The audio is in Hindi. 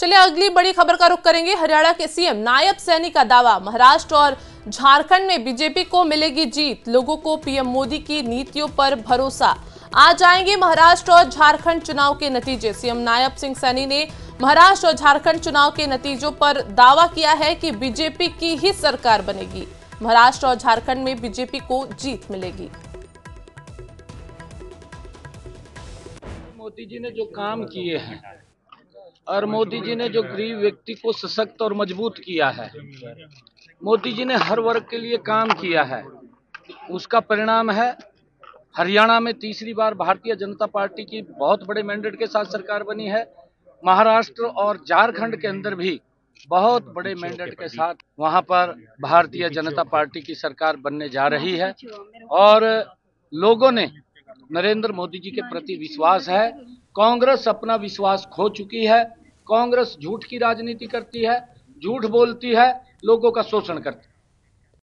चलिए, अगली बड़ी खबर का रुख करेंगे। हरियाणा के सीएम, नायब सैनी का दावा, महाराष्ट्र और झारखंड में बीजेपी को मिलेगी जीत, लोगों को पीएम मोदी की नीतियों पर भरोसा। आ जाएँगे महाराष्ट्र और झारखंड चुनाव के नतीजे। सीएम नायब सिंह सैनी ने महाराष्ट्र और झारखंड चुनाव के नतीजों पर दावा किया है कि बीजेपी की ही सरकार बनेगी। महाराष्ट्र और झारखंड में बीजेपी को जीत मिलेगी। मोदी जी ने जो काम किए हैं और मोदी जी ने जो गरीब व्यक्ति को सशक्त और मज़बूत किया है, मोदी जी ने हर वर्ग के लिए काम किया है। उसका परिणाम है, हरियाणा में तीसरी बार भारतीय जनता पार्टी की बहुत बड़े मैंडेट के साथ सरकार बनी है। महाराष्ट्र और झारखंड के अंदर भी बहुत बड़े मैंडेट के साथ वहाँ पर भारतीय जनता पार्टी की सरकार बनने जा रही है। और लोगों ने नरेंद्र मोदी जी के प्रति विश्वास है। कांग्रेस अपना विश्वास खो चुकी है। कांग्रेस झूठ की राजनीति करती है झूठ बोलती है लोगों का शोषण करती है।